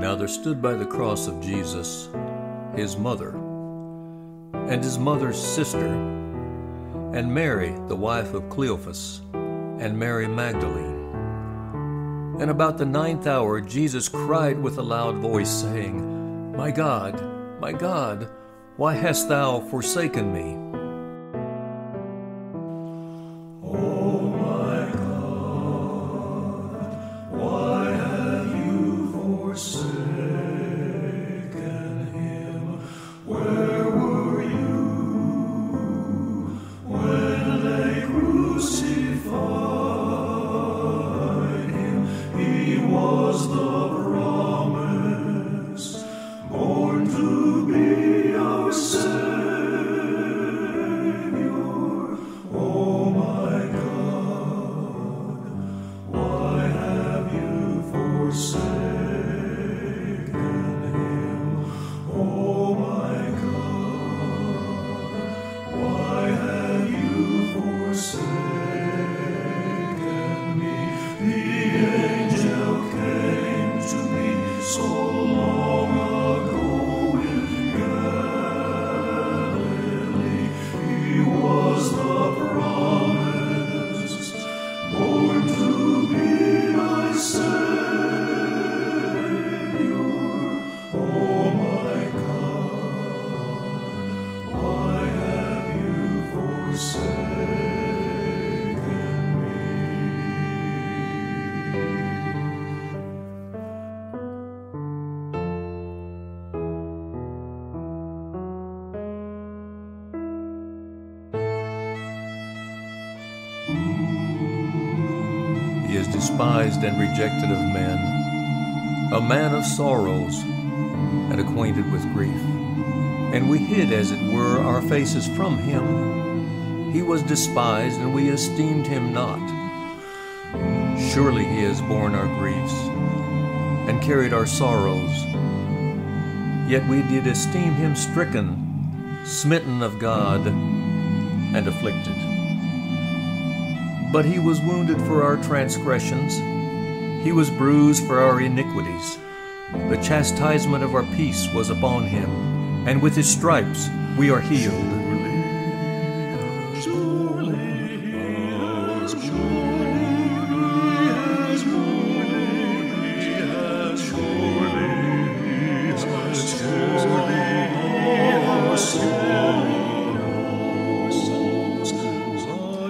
Now there stood by the cross of Jesus his mother, and his mother's sister, and Mary, the wife of Cleophas, and Mary Magdalene. And about the ninth hour, Jesus cried with a loud voice, saying, My God, my God, why hast thou forsaken me? Is despised and rejected of men, a man of sorrows and acquainted with grief. And we hid, as it were, our faces from him. He was despised, and we esteemed him not. Surely he has borne our griefs and carried our sorrows. Yet we did esteem him stricken, smitten of God, and afflicted. But he was wounded for our transgressions, he was bruised for our iniquities. The chastisement of our peace was upon him, and with his stripes we are healed.